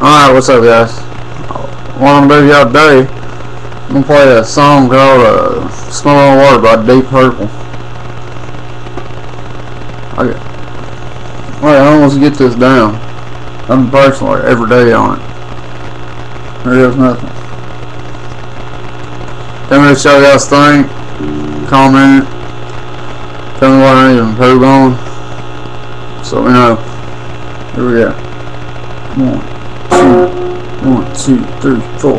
Alright, what's up guys? Gonna do y'all today, I'm gonna play a song called uh, Smoke on Water by Deep Purple. I I almost get this down. I'm personally every day on it. There is nothing. Tell me what y'all guys think. Comment. Tell me what I need to improve on. So we know. Here we go. One 去武器制作。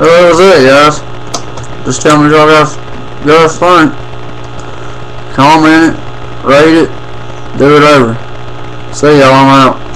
Oh, that was it, guys. Just tell me y'all guys, guys think. Comment it, rate it, do it over. See y'all, I'm out.